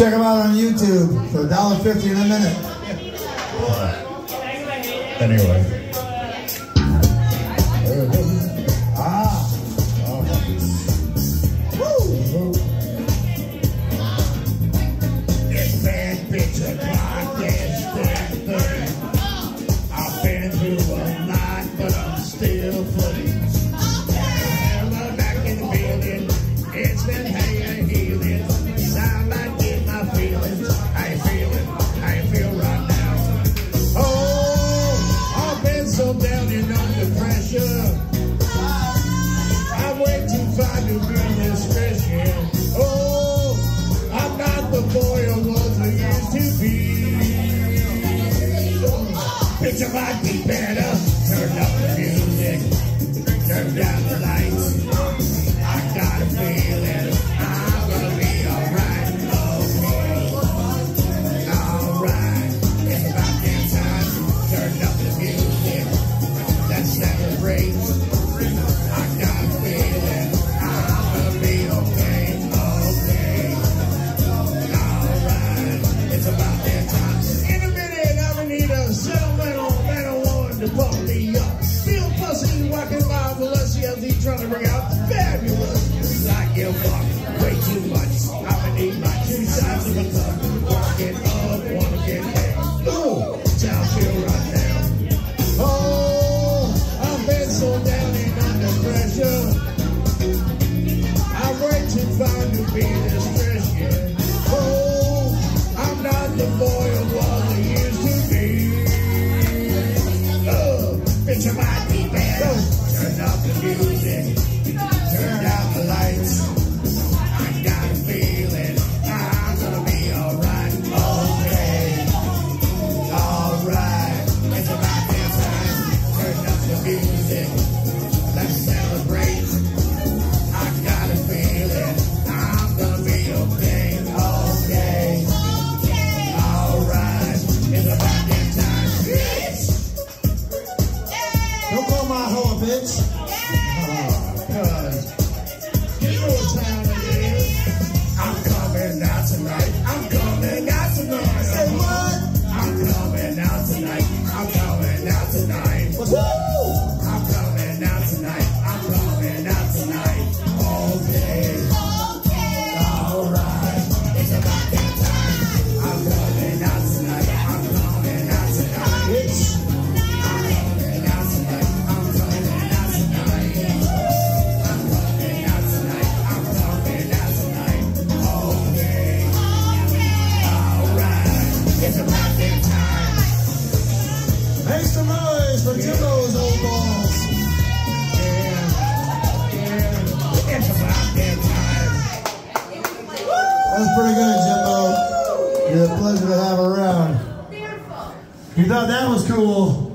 Check them out on YouTube for $1.50 in a minute. Anyway. Ah. This bad bitch o'clock, yes, this thing. I've been through a lot, but I'm still footing. Picture might be better. Turn up the music. Turn down the lights. Pump me up. Still pussy walking by Valencia, trying to bring out fabulous. I give fuck way too much. I'm gonna need my two sides of a cup. Get up, wanna get down. It's how feel right now. Oh, I've been so down and under pressure. I'm way too fine to be this Better. Turn up the music. Turn down the lights. Some noise for old balls. That time. That was pretty good, Jimbo. You're a pleasure to have around. You thought that was cool?